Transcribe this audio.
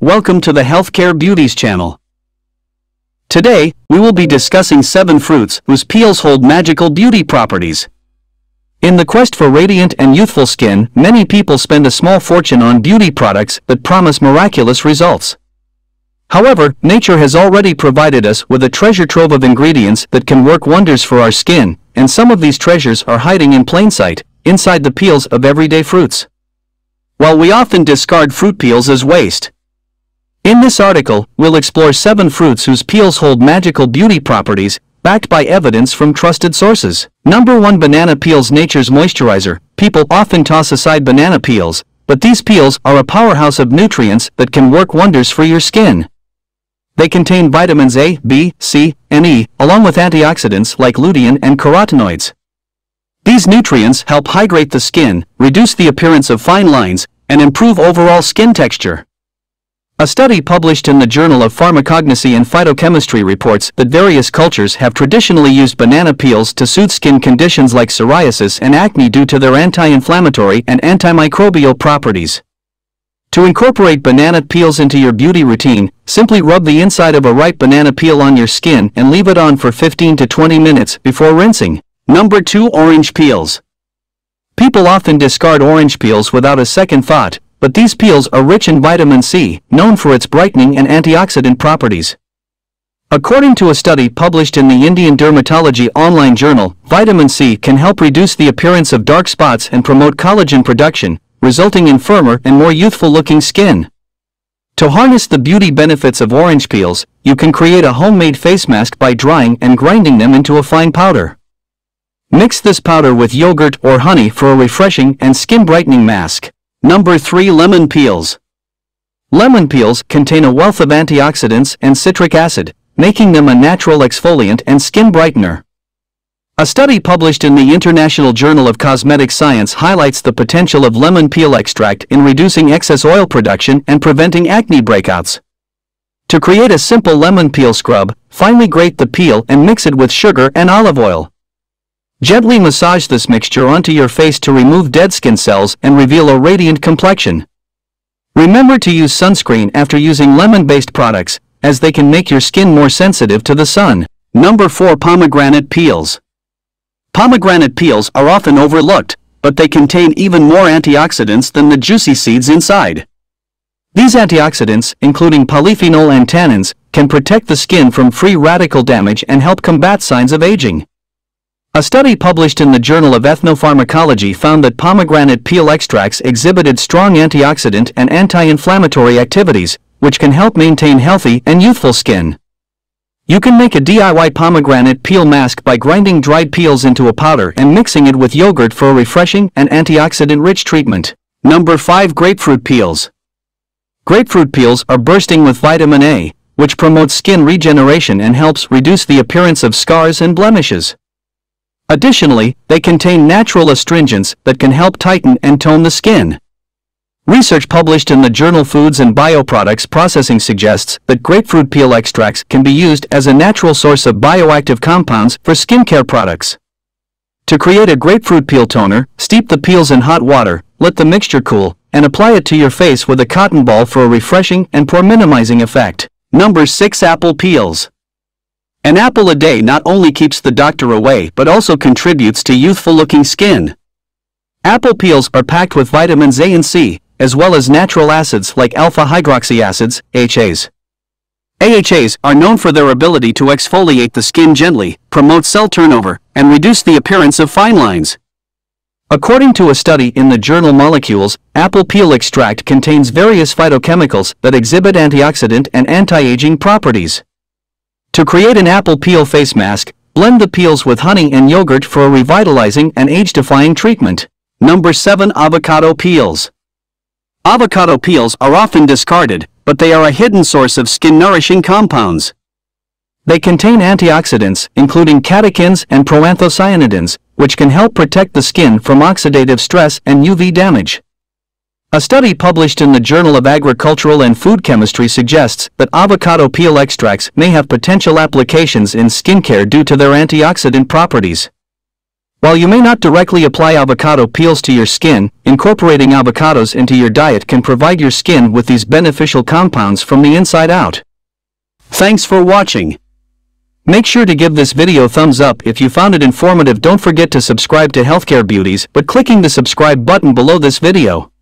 Welcome to the Healthcare Beauties channel. Today, we will be discussing 7 fruits whose peels hold magical beauty properties. In the quest for radiant and youthful skin, many people spend a small fortune on beauty products that promise miraculous results. However, nature has already provided us with a treasure trove of ingredients that can work wonders for our skin, and some of these treasures are hiding in plain sight, inside the peels of everyday fruits. While we often discard fruit peels as waste, in this article, we'll explore 7 fruits whose peels hold magical beauty properties, backed by evidence from trusted sources. Number 1 Banana Peels Nature's Moisturizer People often toss aside banana peels, but these peels are a powerhouse of nutrients that can work wonders for your skin. They contain vitamins A, B, C, and E, along with antioxidants like lutein and carotenoids. These nutrients help hydrate the skin, reduce the appearance of fine lines, and improve overall skin texture. A study published in the Journal of Pharmacognosy and Phytochemistry reports that various cultures have traditionally used banana peels to soothe skin conditions like psoriasis and acne due to their anti-inflammatory and antimicrobial properties. To incorporate banana peels into your beauty routine, simply rub the inside of a ripe banana peel on your skin and leave it on for 15 to 20 minutes before rinsing. Number 2 Orange Peels People often discard orange peels without a second thought, but these peels are rich in vitamin C, known for its brightening and antioxidant properties. According to a study published in the Indian Dermatology Online Journal, vitamin C can help reduce the appearance of dark spots and promote collagen production, resulting in firmer and more youthful-looking skin. To harness the beauty benefits of orange peels, you can create a homemade face mask by drying and grinding them into a fine powder. Mix this powder with yogurt or honey for a refreshing and skin-brightening mask. Number 3 Lemon Peels Lemon peels contain a wealth of antioxidants and citric acid, making them a natural exfoliant and skin brightener. A study published in the International Journal of Cosmetic Science highlights the potential of lemon peel extract in reducing excess oil production and preventing acne breakouts. To create a simple lemon peel scrub, finely grate the peel and mix it with sugar and olive oil. Gently massage this mixture onto your face to remove dead skin cells and reveal a radiant complexion. Remember to use sunscreen after using lemon-based products, as they can make your skin more sensitive to the sun. Number 4 Pomegranate Peels Pomegranate peels are often overlooked, but they contain even more antioxidants than the juicy seeds inside. These antioxidants, including polyphenol and tannins, can protect the skin from free radical damage and help combat signs of aging. A study published in the Journal of Ethnopharmacology found that pomegranate peel extracts exhibited strong antioxidant and anti-inflammatory activities, which can help maintain healthy and youthful skin. You can make a DIY pomegranate peel mask by grinding dried peels into a powder and mixing it with yogurt for a refreshing and antioxidant-rich treatment. Number 5 Grapefruit Peels Grapefruit peels are bursting with vitamin A, which promotes skin regeneration and helps reduce the appearance of scars and blemishes. Additionally, they contain natural astringents that can help tighten and tone the skin. Research published in the journal Foods and Bioproducts Processing suggests that grapefruit peel extracts can be used as a natural source of bioactive compounds for skincare products. To create a grapefruit peel toner, steep the peels in hot water, let the mixture cool, and apply it to your face with a cotton ball for a refreshing and pore minimizing effect. Number 6 Apple Peels an apple a day not only keeps the doctor away but also contributes to youthful-looking skin. Apple peels are packed with vitamins A and C, as well as natural acids like alpha-hydroxy acids, AHAs. AHAs are known for their ability to exfoliate the skin gently, promote cell turnover, and reduce the appearance of fine lines. According to a study in the journal Molecules, apple peel extract contains various phytochemicals that exhibit antioxidant and anti-aging properties. To create an apple peel face mask, blend the peels with honey and yogurt for a revitalizing and age-defying treatment. Number 7 Avocado Peels Avocado peels are often discarded, but they are a hidden source of skin-nourishing compounds. They contain antioxidants, including catechins and proanthocyanidins, which can help protect the skin from oxidative stress and UV damage. A study published in the Journal of Agricultural and Food Chemistry suggests that avocado peel extracts may have potential applications in skincare due to their antioxidant properties. While you may not directly apply avocado peels to your skin, incorporating avocados into your diet can provide your skin with these beneficial compounds from the inside out. Thanks for watching. Make sure to give this video thumbs up if you found it informative don't forget to subscribe to Healthcare Beauties but clicking the subscribe button below this video.